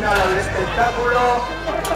Nacional del Espectáculo.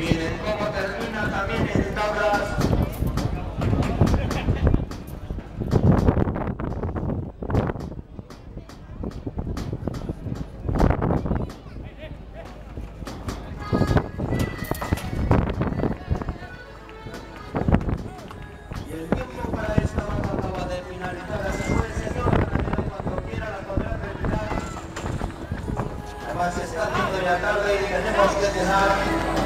Miren cómo termina también en tablas. Y el tiempo para esta banda acaba de finalizar la secuencia. No la cuando quiera la podrá terminar. Además, está haciendo la tarde y tenemos que dejar.